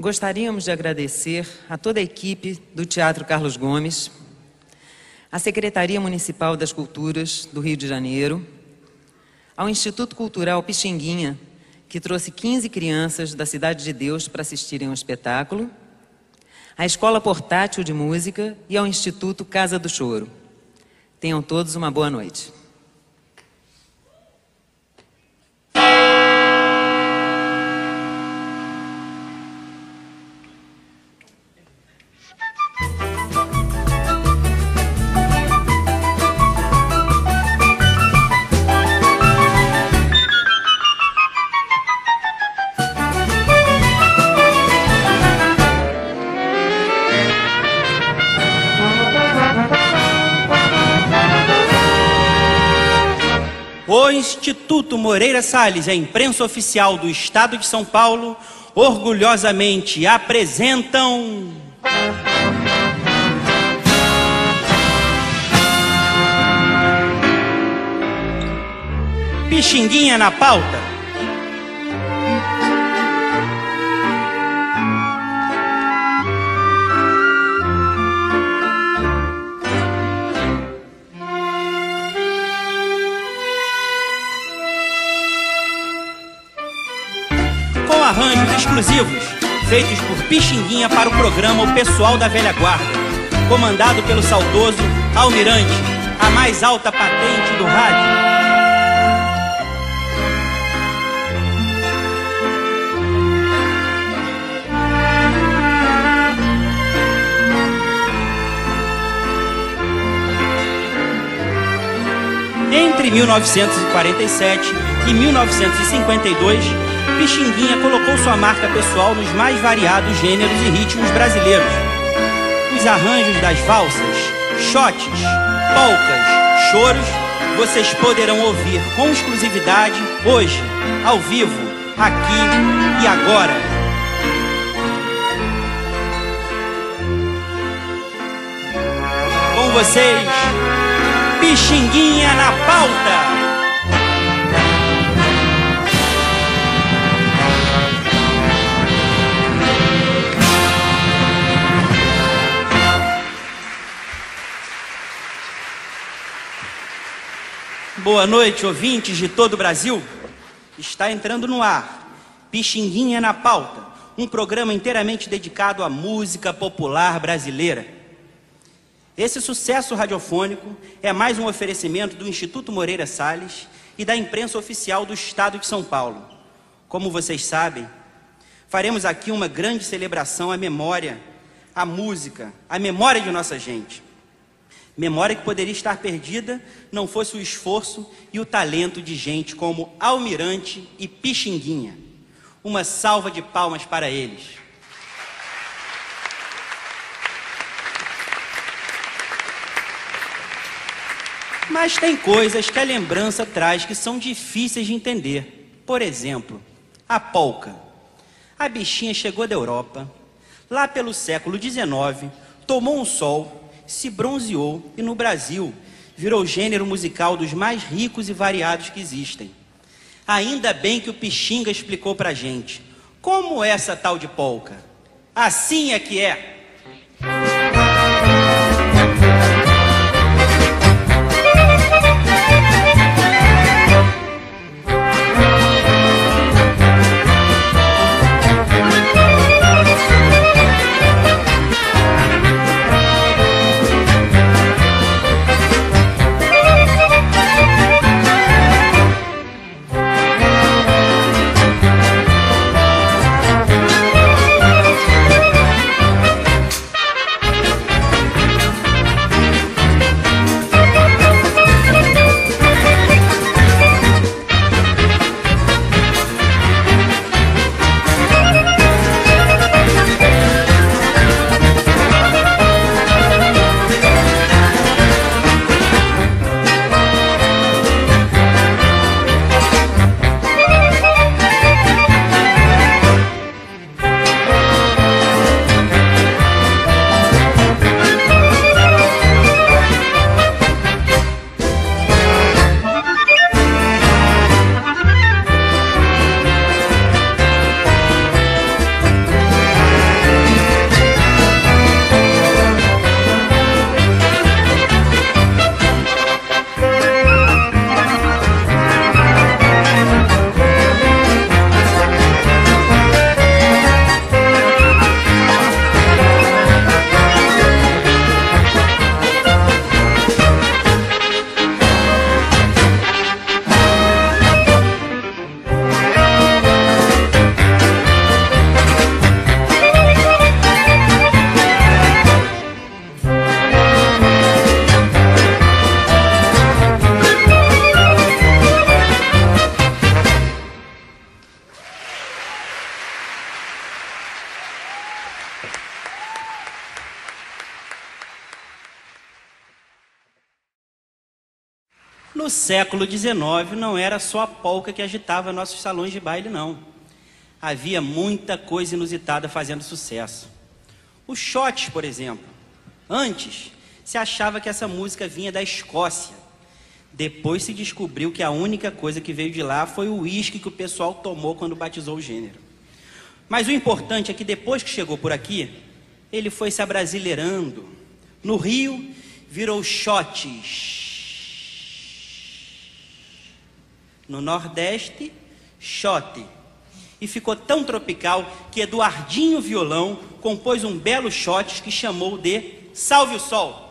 Gostaríamos de agradecer a toda a equipe do Teatro Carlos Gomes, à Secretaria Municipal das Culturas do Rio de Janeiro, ao Instituto Cultural Pixinguinha, que trouxe 15 crianças da Cidade de Deus para assistirem ao espetáculo, à Escola Portátil de Música e ao Instituto Casa do Choro. Tenham todos uma boa noite. Instituto Moreira Salles, a imprensa oficial do Estado de São Paulo, orgulhosamente apresentam. Pixinguinha na pauta. Arranjos exclusivos, feitos por Pixinguinha para o programa O Pessoal da Velha Guarda, comandado pelo saudoso Almirante, a mais alta patente do rádio. Entre 1947 e 1952, Pixinguinha colocou sua marca pessoal nos mais variados gêneros e ritmos brasileiros. Os arranjos das valsas, shotes, polcas, choros, vocês poderão ouvir com exclusividade hoje, ao vivo, aqui e agora. Com vocês, Pixinguinha na pauta. Boa noite, ouvintes de todo o Brasil. Está entrando no ar Pixinguinha na Pauta, um programa inteiramente dedicado à música popular brasileira. Esse sucesso radiofônico é mais um oferecimento do Instituto Moreira Salles e da imprensa oficial do Estado de São Paulo. Como vocês sabem, faremos aqui uma grande celebração à memória, à música, à memória de nossa gente. Memória que poderia estar perdida não fosse o esforço e o talento de gente como Almirante e Pixinguinha. Uma salva de palmas para eles. Mas tem coisas que a lembrança traz que são difíceis de entender. Por exemplo, a polca. A bichinha chegou da Europa, lá pelo século XIX, tomou um sol, se bronzeou e no Brasil virou gênero musical dos mais ricos e variados que existem. Ainda bem que o Pixinga explicou pra gente. Como é essa tal de polca? Assim é que é. Século XIX não era só a polca que agitava nossos salões de baile, não. Havia muita coisa inusitada fazendo sucesso. O shot, por exemplo. Antes, se achava que essa música vinha da Escócia. Depois se descobriu que a única coisa que veio de lá foi o uísque que o pessoal tomou quando batizou o gênero. Mas o importante é que depois que chegou por aqui, ele foi se abrasileirando. No Rio, virou shotes. No Nordeste, shot. E ficou tão tropical que Eduardinho Violão compôs um belo shot que chamou de Salve o Sol.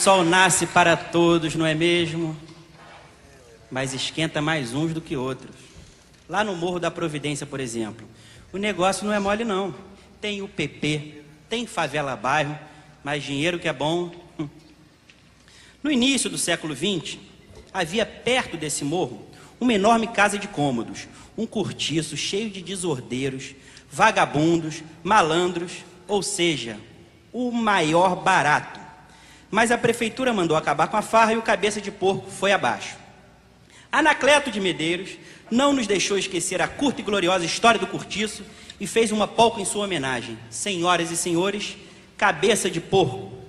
Sol nasce para todos, não é mesmo? Mas esquenta mais uns do que outros. Lá no Morro da Providência, por exemplo, o negócio não é mole, não. tem o PP, tem favela bairro, mas dinheiro que é bom. No início do século XX, havia perto desse morro uma enorme casa de cômodos, um cortiço cheio de desordeiros, vagabundos, malandros, ou seja, o maior barato. Mas a prefeitura mandou acabar com a farra e o cabeça de porco foi abaixo. Anacleto de Medeiros não nos deixou esquecer a curta e gloriosa história do cortiço e fez uma polca em sua homenagem. Senhoras e senhores, cabeça de porco.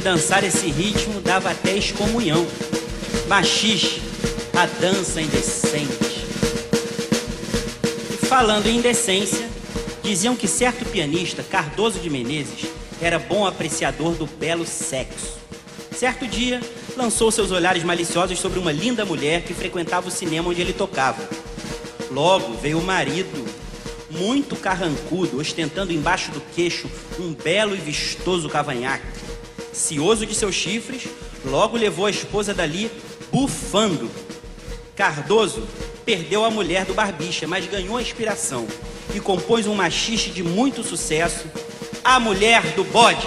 Dançar esse ritmo dava até excomunhão. Machixe, a dança indecente. Falando em indecência, diziam que certo pianista, Cardoso de Menezes, era bom apreciador do belo sexo. Certo dia, lançou seus olhares maliciosos sobre uma linda mulher que frequentava o cinema onde ele tocava. Logo veio o marido, muito carrancudo, ostentando embaixo do queixo um belo e vistoso cavanhaque cioso de seus chifres, logo levou a esposa dali bufando. Cardoso perdeu a mulher do barbicha, mas ganhou a inspiração e compôs um machixe de muito sucesso, A Mulher do Bode.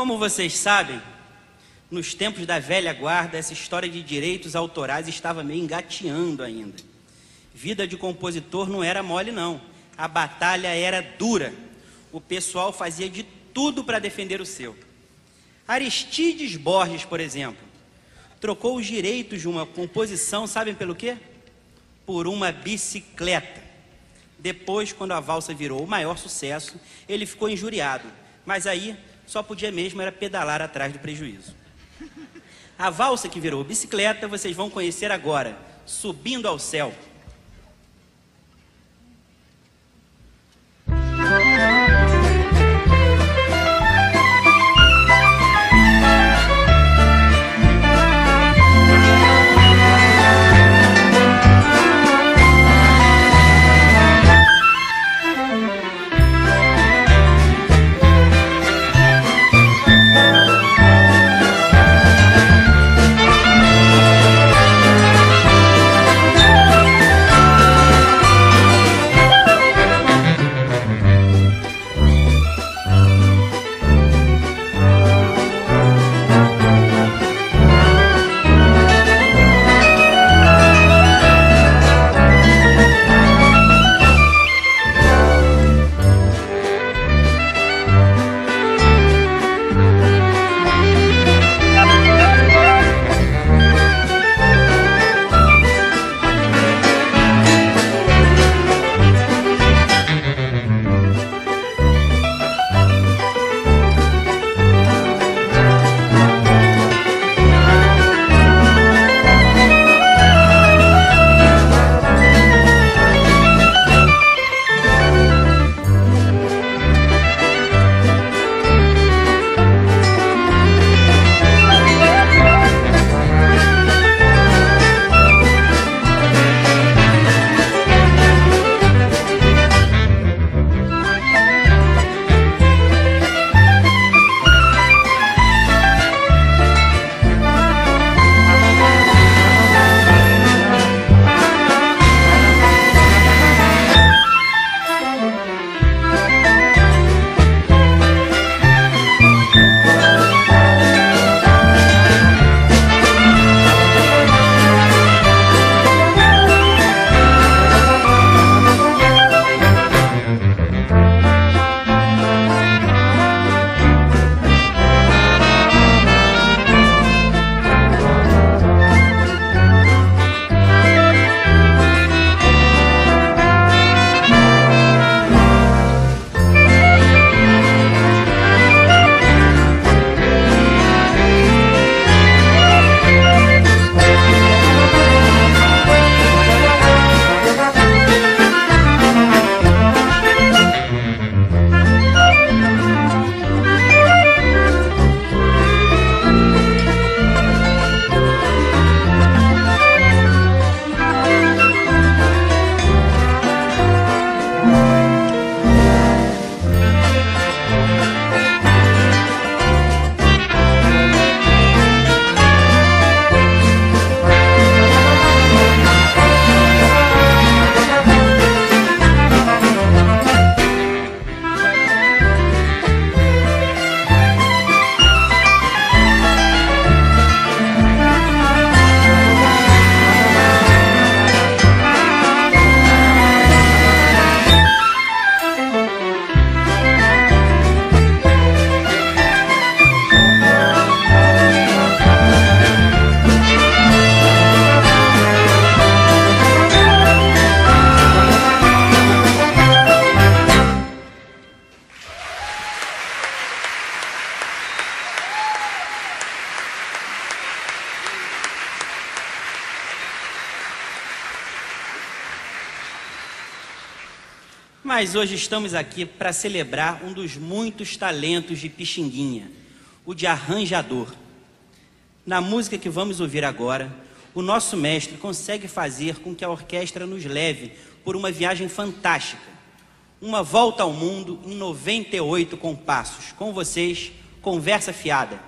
Como vocês sabem, nos tempos da velha guarda, essa história de direitos autorais estava meio engateando ainda. Vida de compositor não era mole, não. A batalha era dura. O pessoal fazia de tudo para defender o seu. Aristides Borges, por exemplo, trocou os direitos de uma composição, sabem pelo quê? Por uma bicicleta. Depois, quando a valsa virou o maior sucesso, ele ficou injuriado. Mas aí só podia mesmo era pedalar atrás do prejuízo. A valsa que virou bicicleta vocês vão conhecer agora, Subindo ao Céu. Mas hoje estamos aqui para celebrar um dos muitos talentos de Pixinguinha, o de arranjador. Na música que vamos ouvir agora, o nosso mestre consegue fazer com que a orquestra nos leve por uma viagem fantástica. Uma volta ao mundo em 98 compassos. Com vocês, Conversa Fiada.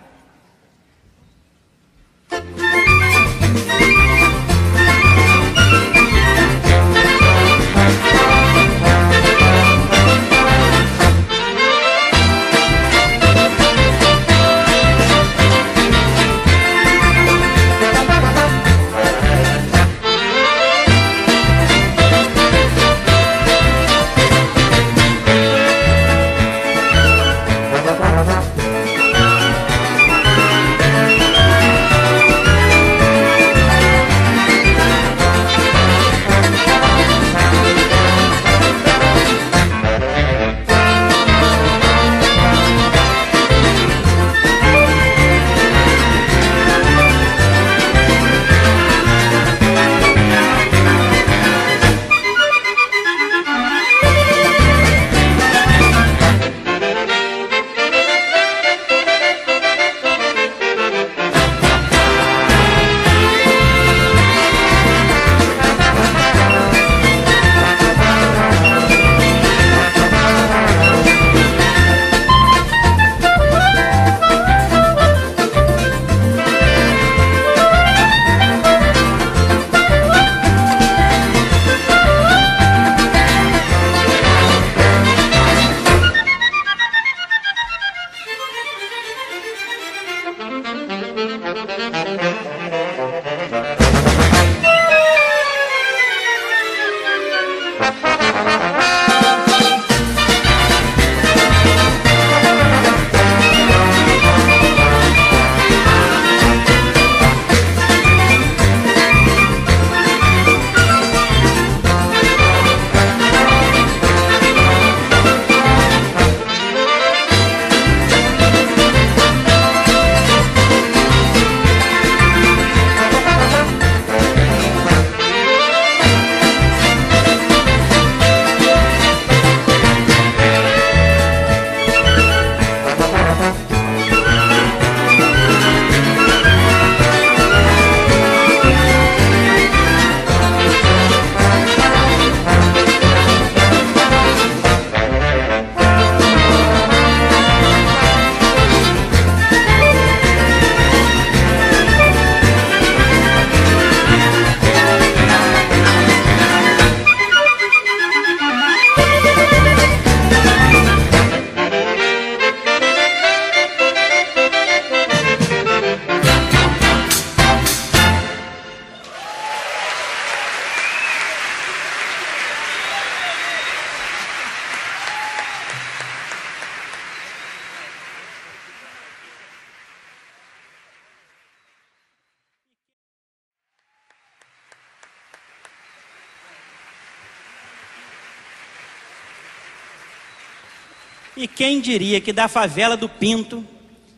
diria que da favela do Pinto,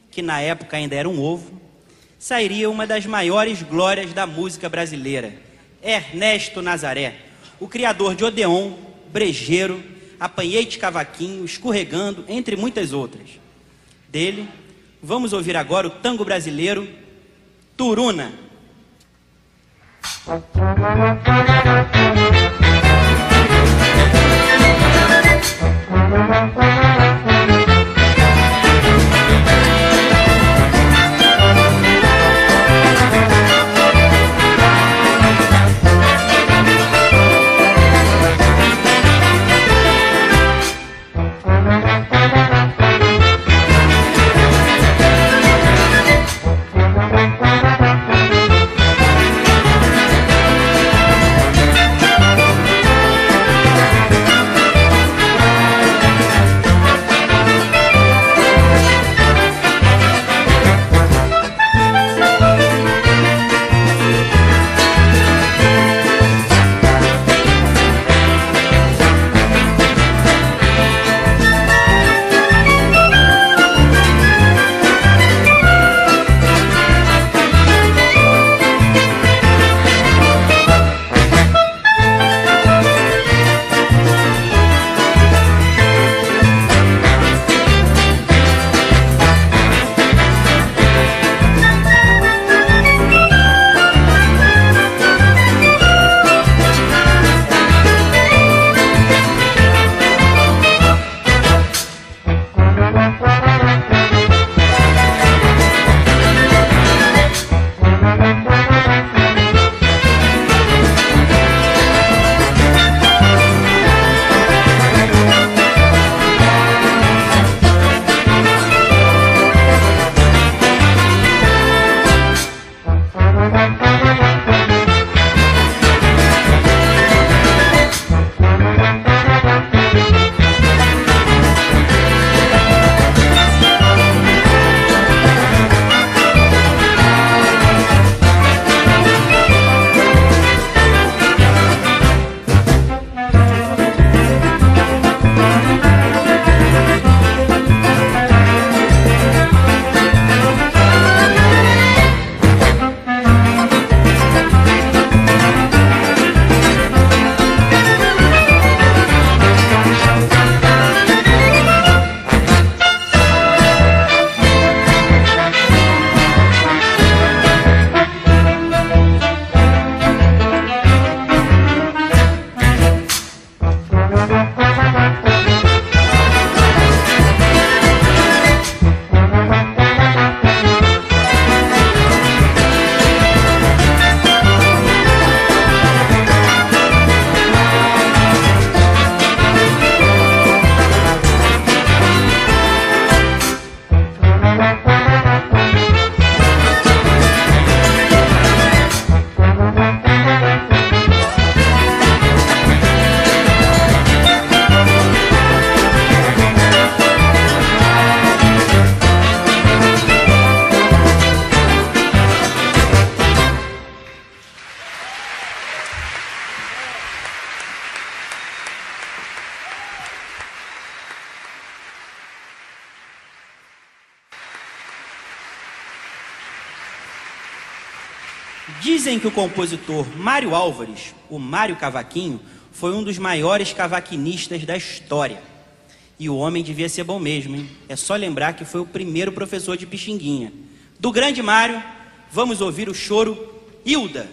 que na época ainda era um ovo, sairia uma das maiores glórias da música brasileira, Ernesto Nazaré, o criador de Odeon, Brejeiro, Apanhei de Cavaquinho, Escorregando, entre muitas outras. Dele, vamos ouvir agora o tango brasileiro Turuna. Dizem que o compositor Mário Álvares, o Mário Cavaquinho, foi um dos maiores cavaquinistas da história. E o homem devia ser bom mesmo, hein? É só lembrar que foi o primeiro professor de Pixinguinha. Do grande Mário, vamos ouvir o choro Hilda.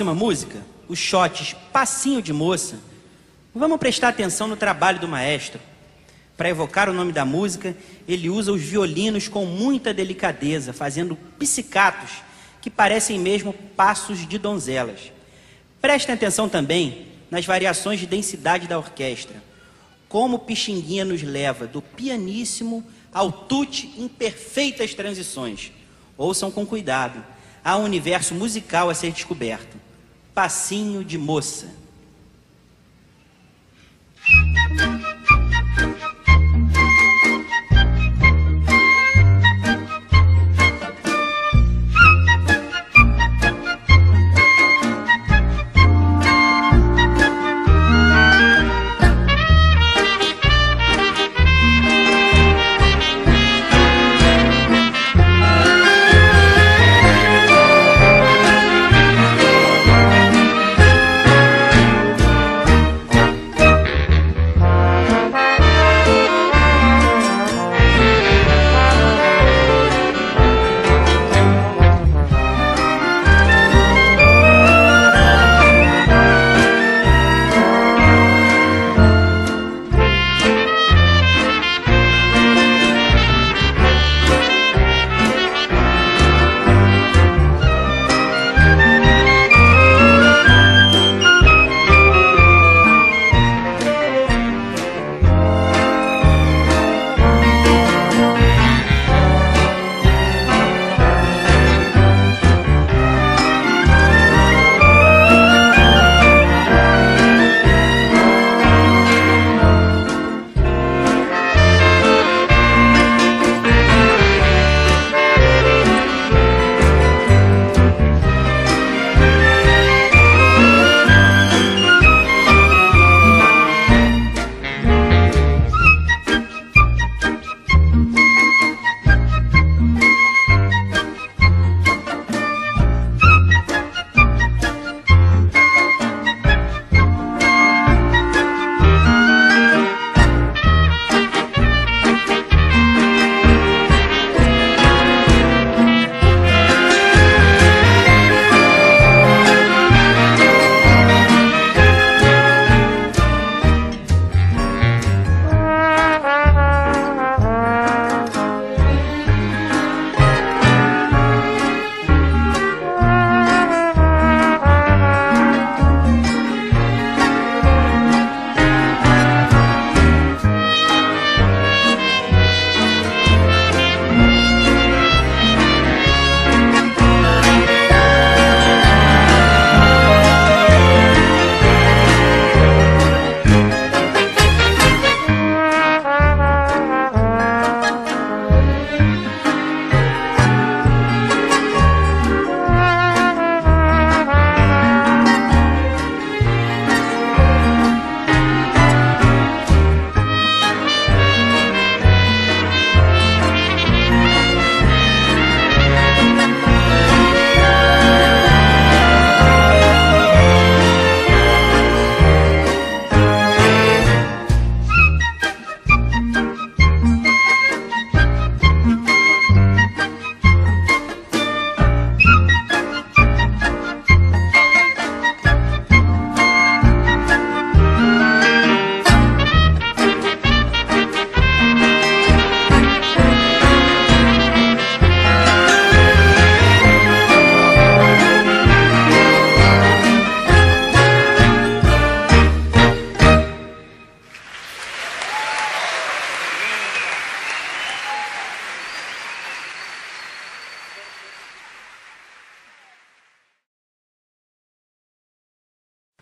Próxima música, os shots Passinho de Moça, vamos prestar atenção no trabalho do maestro. Para evocar o nome da música, ele usa os violinos com muita delicadeza, fazendo psicatos que parecem mesmo passos de donzelas. Prestem atenção também nas variações de densidade da orquestra. Como Pixinguinha nos leva do pianíssimo ao tute em perfeitas transições. Ouçam com cuidado. Há um universo musical a ser descoberto. Passinho de moça.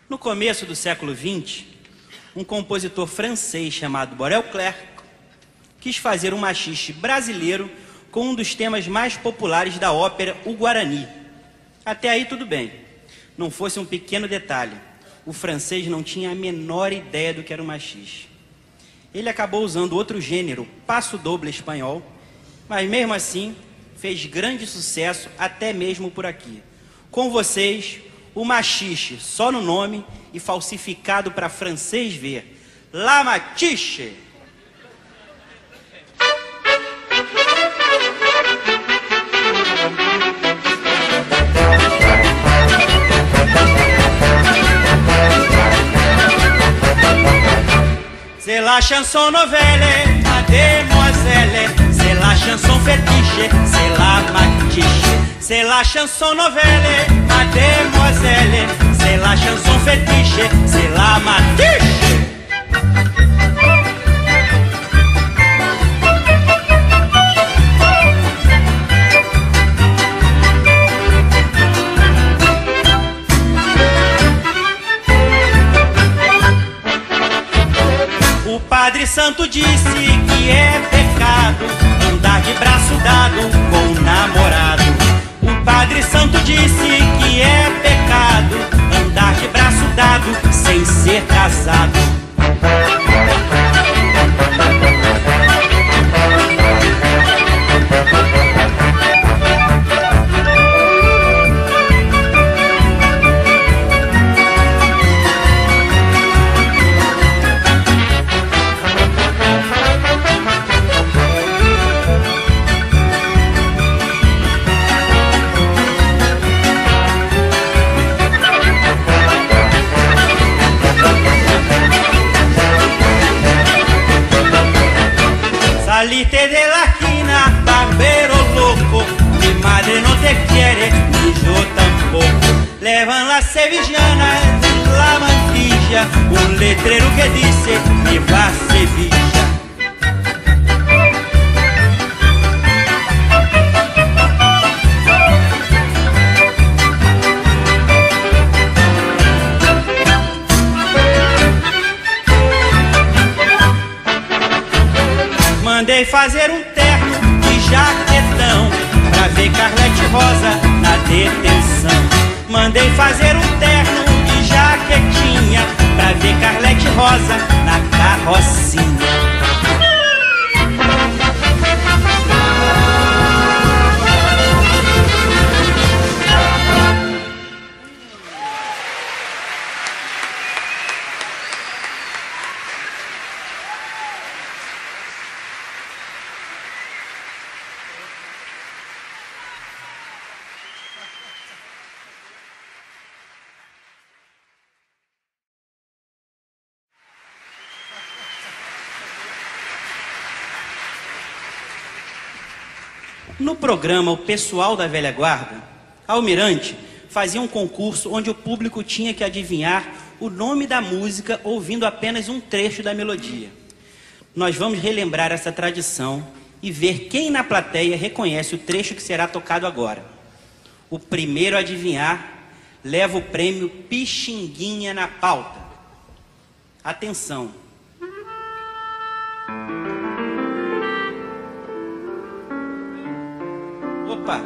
No começo do século XX, um compositor francês chamado Borel Clerc quis fazer um machixe brasileiro com um dos temas mais populares da ópera, o Guarani. Até aí tudo bem. Não fosse um pequeno detalhe. O francês não tinha a menor ideia do que era um machixe. Ele acabou usando outro gênero, passo doble espanhol, mas mesmo assim fez grande sucesso até mesmo por aqui. Com vocês, o machixe só no nome e falsificado para francês ver. La Machiche. C'est la chanson nouvelle, mademoiselle. C'est la chanson fétiche, c'est la matiche. C'est la chanson nouvelle, mademoiselle. C'est la chanson fétiche, c'est la matiche. O Padre Santo disse que é pecado andar de braço dado com o namorado. Padre Santo disse que é pecado andar de braço dado sem ser casado. Salite de la esquina, barbero loco. Mi madre no te quiere, ni yo tampoco. Levan las sevillanas en la mantilla, un letrero que dice Viva Sevilla. Fazer um programa O Pessoal da Velha Guarda, Almirante fazia um concurso onde o público tinha que adivinhar o nome da música ouvindo apenas um trecho da melodia. Nós vamos relembrar essa tradição e ver quem na plateia reconhece o trecho que será tocado agora. O primeiro a adivinhar leva o prêmio Pixinguinha na pauta. Atenção! Opa!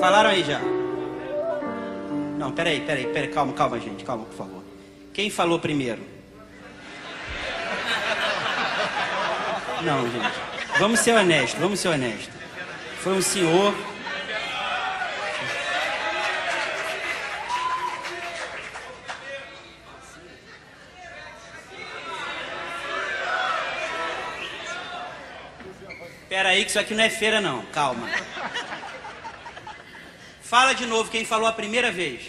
Falaram aí já? Não, peraí, peraí, peraí, calma, calma, gente, calma, por favor. Quem falou primeiro? Não, gente. Vamos ser honestos, vamos ser honestos. Foi um senhor. Pera aí que isso aqui não é feira não, calma. Fala de novo quem falou a primeira vez.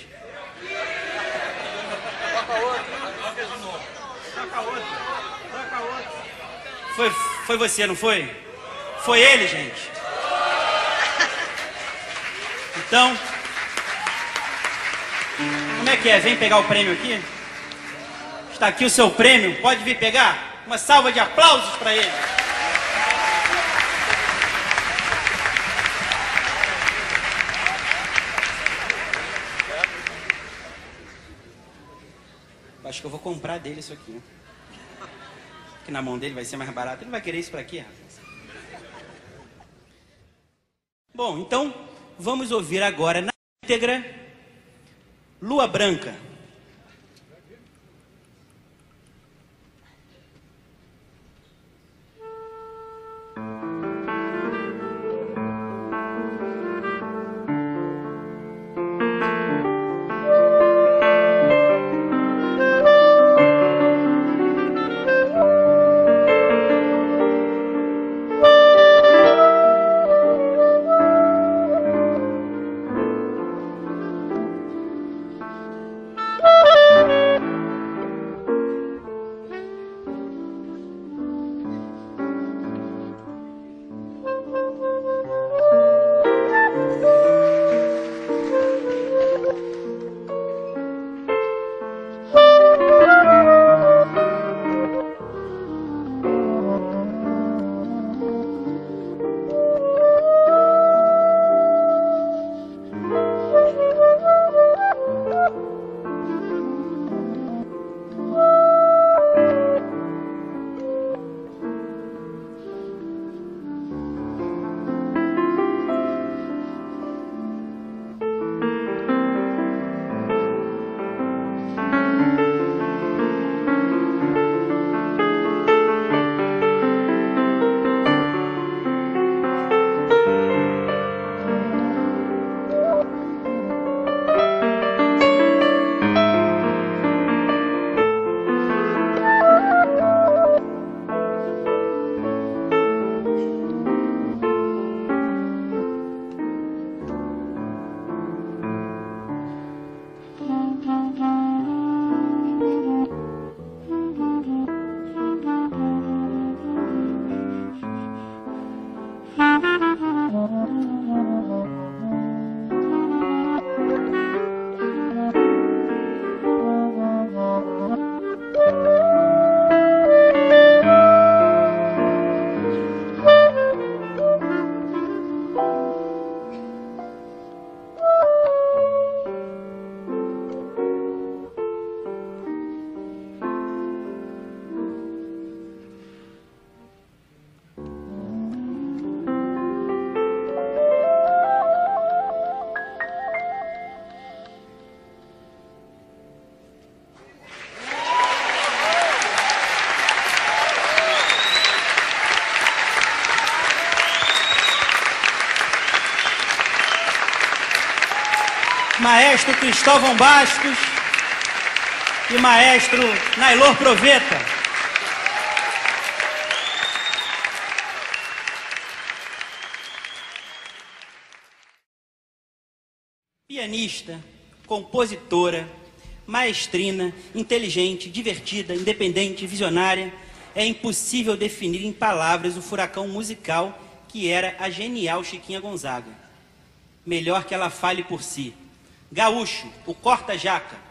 Foi, foi você, não foi? Foi ele, gente. Então, como é que é? Vem pegar o prêmio aqui? Está aqui o seu prêmio, pode vir pegar? Uma salva de aplausos para ele. Acho que eu vou comprar dele isso aqui. Que na mão dele vai ser mais barato. Ele vai querer isso pra quê, rapaz? Bom, então vamos ouvir agora na íntegra Lua Branca. Maestro Cristóvão Bastos e maestro Nailor Proveta. Pianista, compositora, maestrina, inteligente, divertida, independente, visionária, é impossível definir em palavras o furacão musical que era a genial Chiquinha Gonzaga. Melhor que ela fale por si. Gaúcho, o corta-jaca.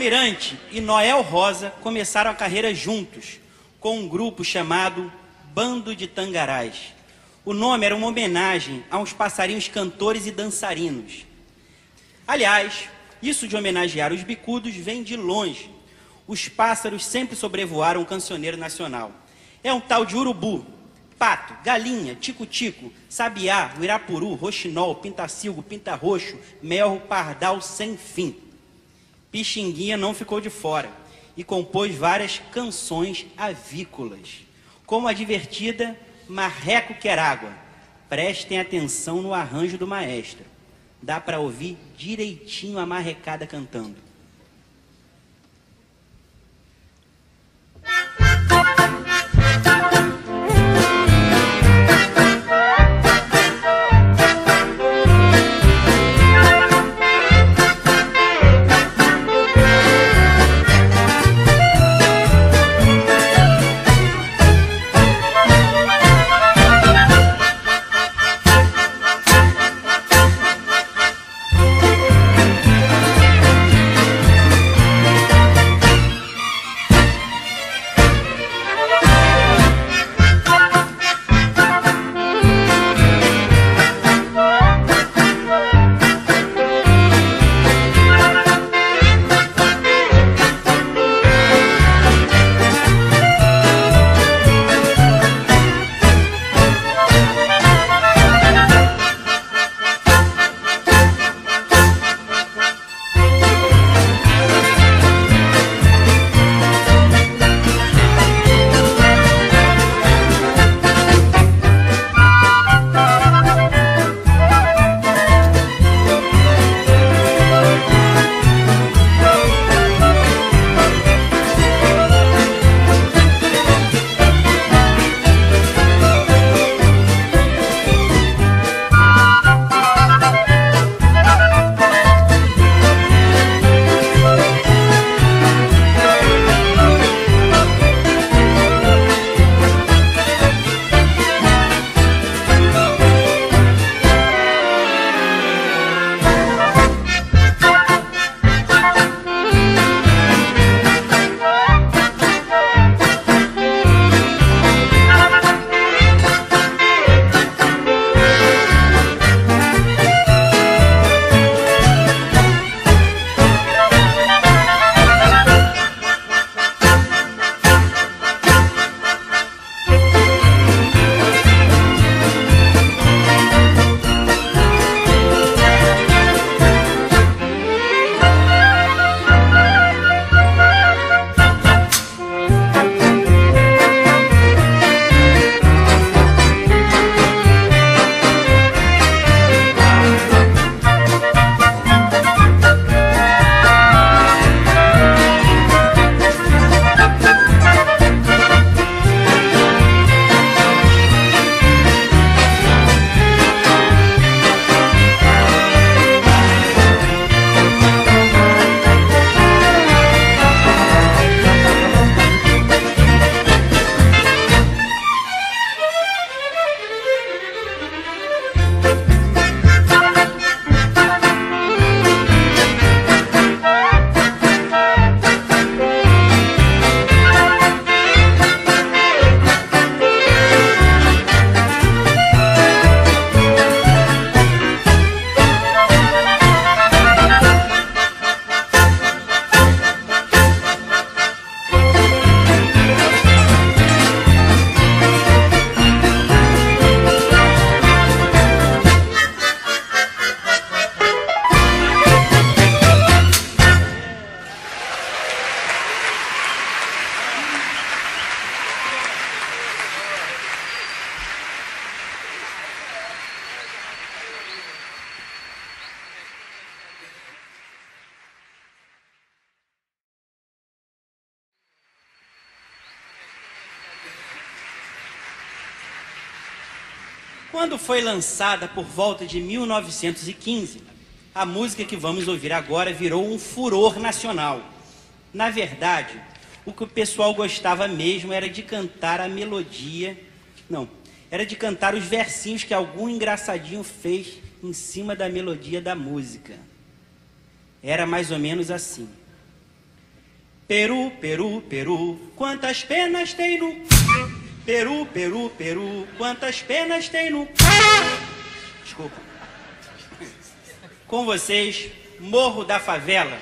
Almirante e Noel Rosa começaram a carreira juntos, com um grupo chamado Bando de Tangarás. O nome era uma homenagem a uns passarinhos cantores e dançarinos. Aliás, isso de homenagear os bicudos vem de longe. Os pássaros sempre sobrevoaram o cancioneiro nacional. É um tal de urubu, pato, galinha, tico-tico, sabiá, uirapuru, roxinol, pintacilgo, pinta-roxo, melro, pardal, sem fim. Pixinguinha não ficou de fora e compôs várias canções avícolas, como a divertida Marreco Quer Água. Prestem atenção no arranjo do maestro. Dá para ouvir direitinho a marrecada cantando. Foi lançada por volta de 1915, a música que vamos ouvir agora virou um furor nacional. Na verdade, o que o pessoal gostava mesmo era de cantar a melodia. Não, era de cantar os versinhos que algum engraçadinho fez em cima da melodia da música. Era mais ou menos assim. Peru, Peru, Peru, quantas penas tem no. Peru, Peru, Peru, quantas penas tem no. Desculpa. Com vocês, Morro da Favela.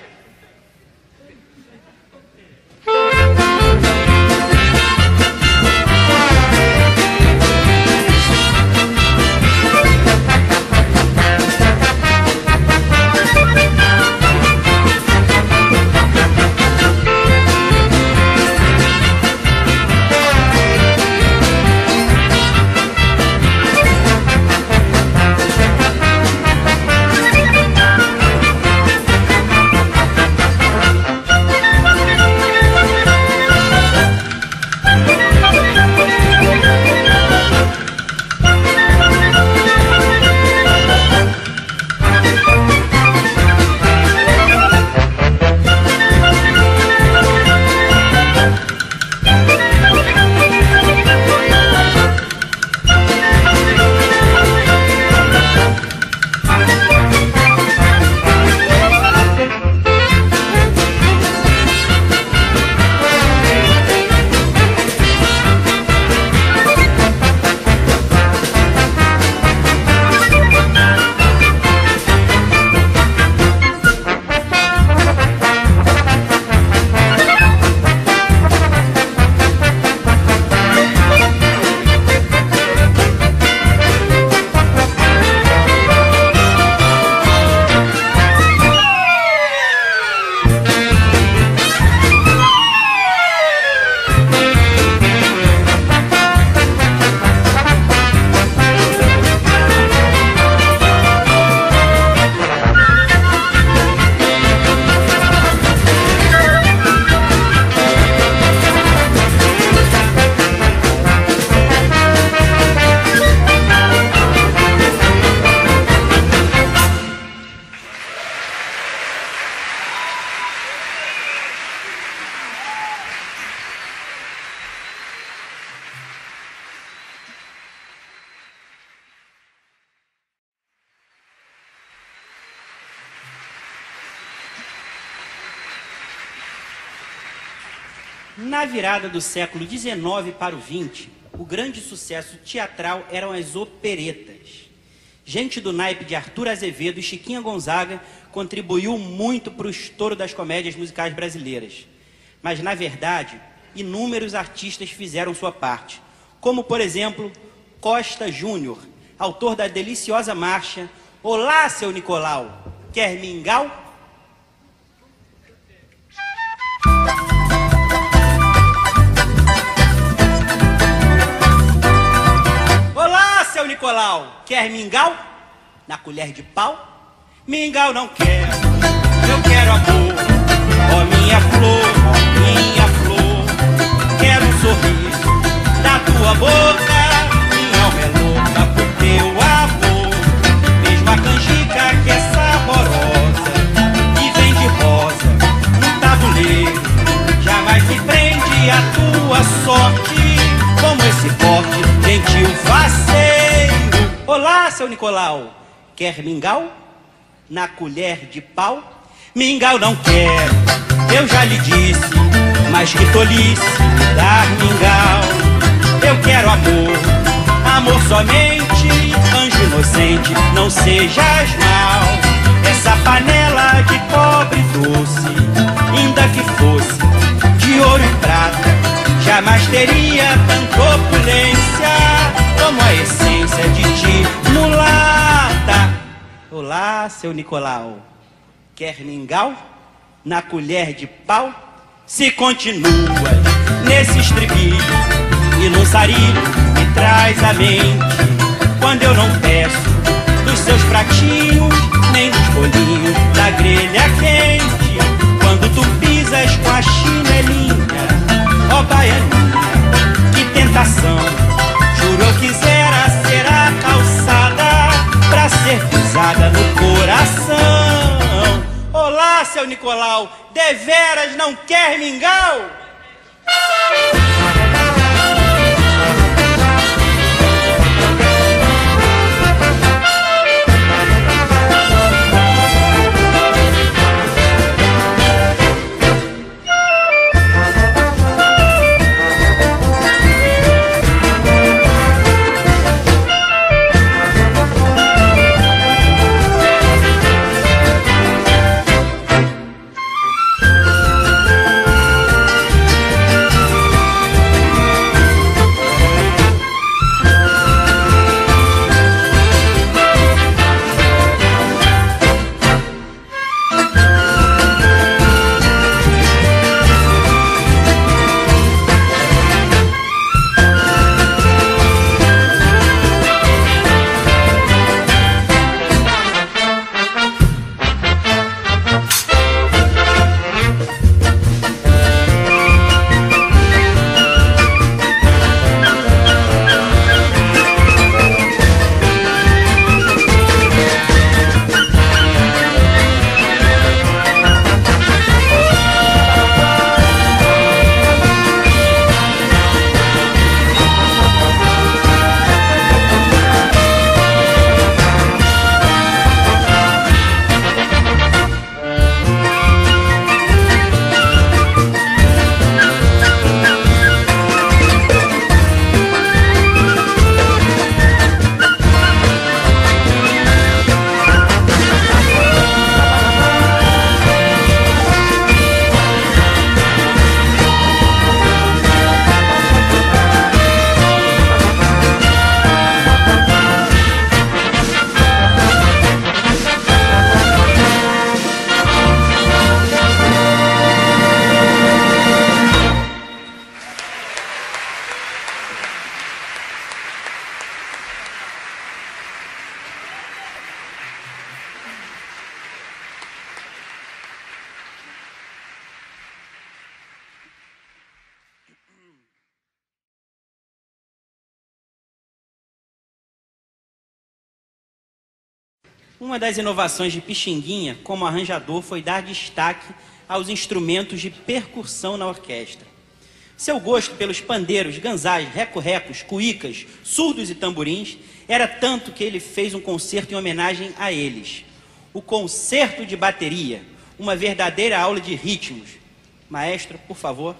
Na virada do século XIX para o XX, o grande sucesso teatral eram as operetas. Gente do naipe de Arthur Azevedo e Chiquinha Gonzaga contribuiu muito para o estouro das comédias musicais brasileiras. Mas, na verdade, inúmeros artistas fizeram sua parte, como, por exemplo, Costa Júnior, autor da deliciosa marcha Olá, seu Nicolau, quer mingau? Nicolau, quer mingau? Na colher de pau? Mingau não quero, eu quero amor. Ó oh, minha flor, ó oh, minha flor, quero um sorriso da tua boca. Minha alma é louca por teu amor. Mesmo a canjica que é saborosa e vem de rosa no tabuleiro, jamais me prende a tua sorte. Como esse porte gentil faceiro. Olá, seu Nicolau, quer mingau? Na colher de pau? Mingau não quero, eu já lhe disse, mas que tolice dar mingau. Eu quero amor, amor somente, anjo inocente, não sejas mal. Essa panela de cobre doce, ainda que fosse de ouro e prata, jamais teria tanta opulência como a essência de ti, mulata. Olá, seu Nicolau, quer mingau? Na colher de pau? Se continuas nesse estribilho e no sarilho me traz a mente quando eu não peço dos seus pratinhos, nem dos bolinhos da grelha quente. Quando tu pisas com a chinelinha, ó oh, baianinha, que tentação eu quisera ser a calçada pra ser pisada no coração. Olá, seu Nicolau, deveras não quer mingau? Uma das inovações de Pixinguinha como arranjador foi dar destaque aos instrumentos de percussão na orquestra. Seu gosto pelos pandeiros, ganzais, reco-recos, cuícas, surdos e tamborins era tanto que ele fez um concerto em homenagem a eles. O concerto de bateria, uma verdadeira aula de ritmos. Maestro, por favor.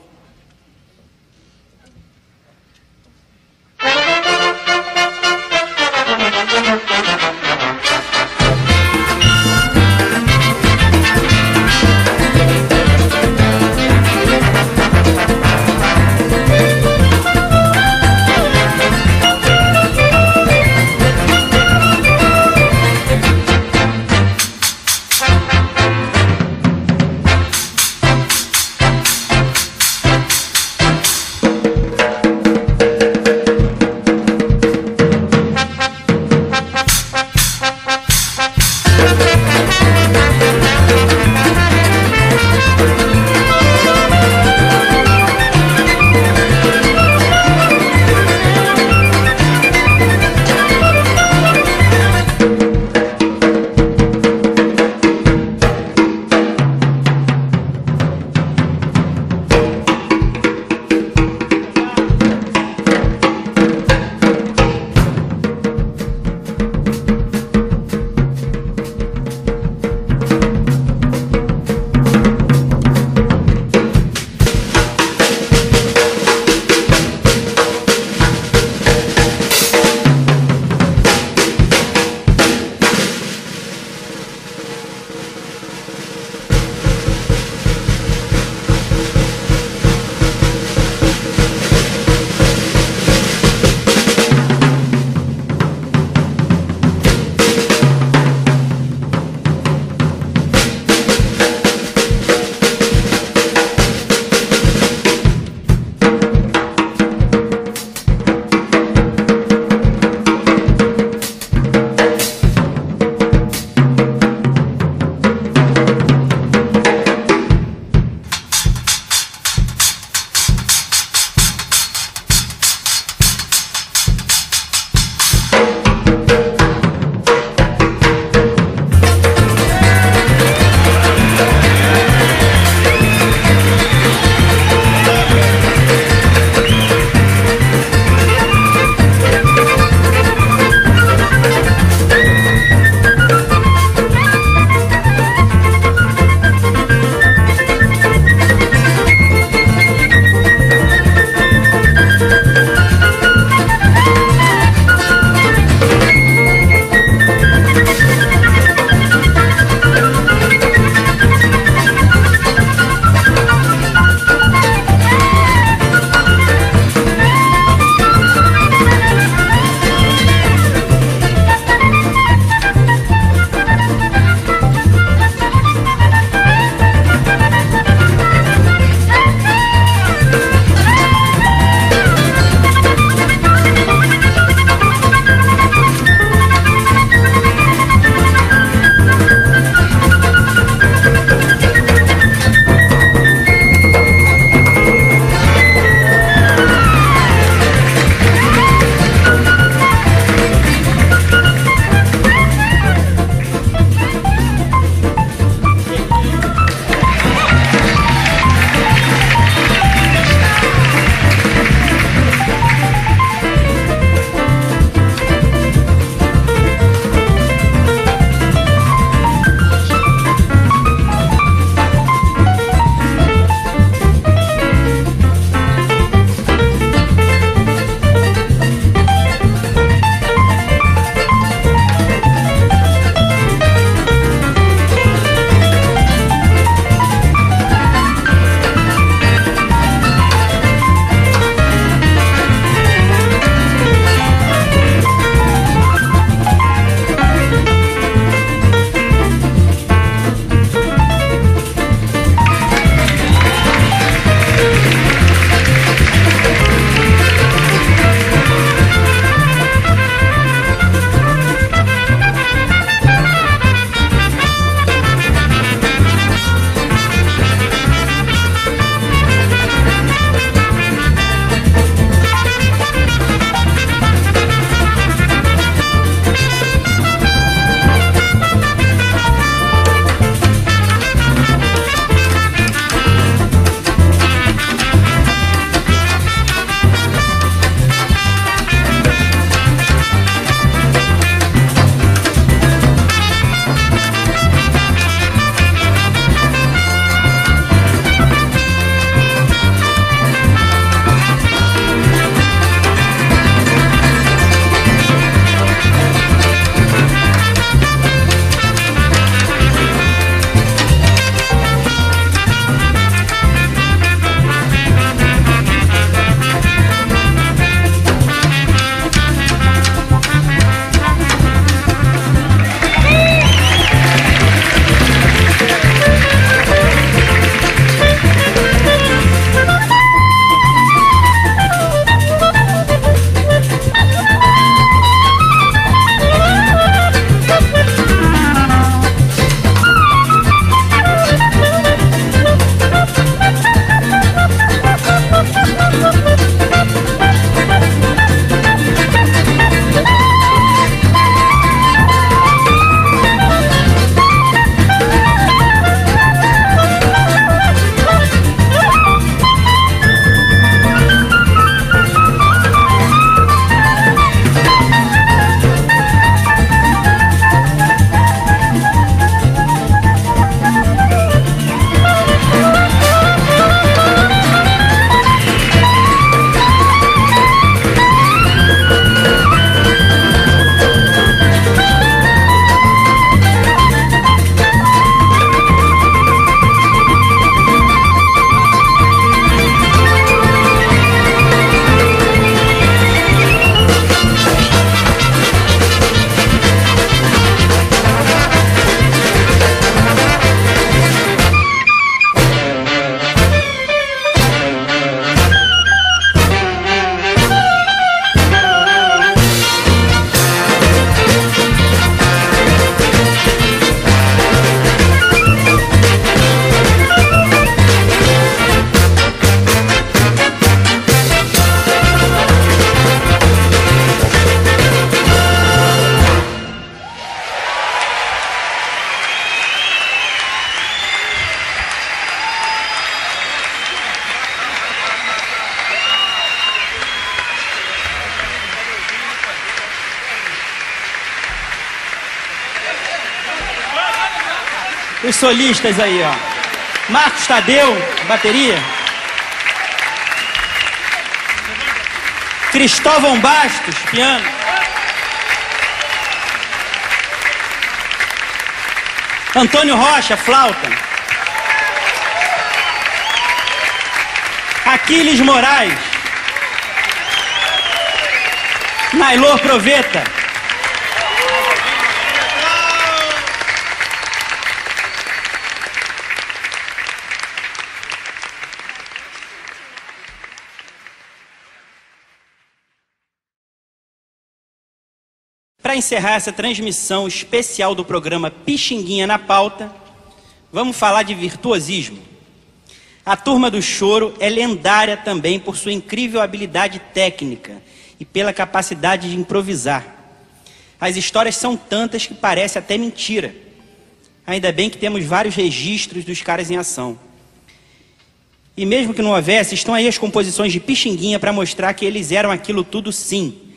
Solistas aí, ó. Marcos Tadeu, bateria. Cristóvão Bastos, piano. Antônio Rocha, flauta. Aquiles Moraes. Nailor Proveta. Para encerrar essa transmissão especial do programa Pixinguinha na Pauta, vamos falar de virtuosismo. A turma do choro é lendária também por sua incrível habilidade técnica e pela capacidade de improvisar. As histórias são tantas que parece até mentira. Ainda bem que temos vários registros dos caras em ação. E mesmo que não houvesse, estão aí as composições de Pixinguinha para mostrar que eles eram aquilo tudo sim.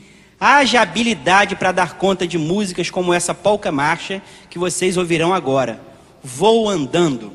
Haja habilidade para dar conta de músicas como essa polca marcha que vocês ouvirão agora. Vou andando.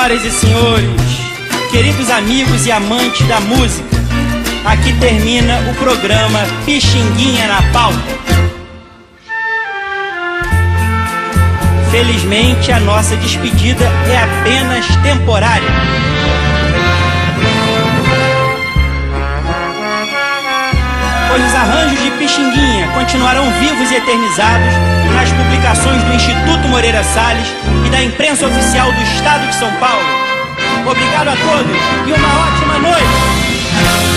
Senhoras e senhores, queridos amigos e amantes da música, aqui termina o programa Pixinguinha na Pauta. Felizmente, a nossa despedida é apenas temporária. Pois os arranjos de Pixinguinha continuarão vivos e eternizados nas publicações do Instituto Moreira Salles da imprensa oficial do Estado de São Paulo. Obrigado a todos e uma ótima noite!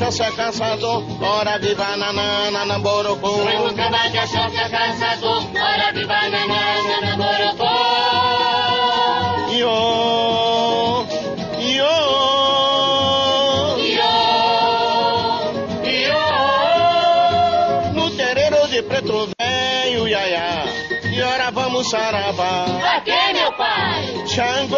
cachaça é caçador, hora de banana na borocu. Vamos acabar cachaça é caçador, hora de banana na borocu. Iô, iô. Preto velho, iaia, e ora vamos saravá. Aqui, meu pai! Xang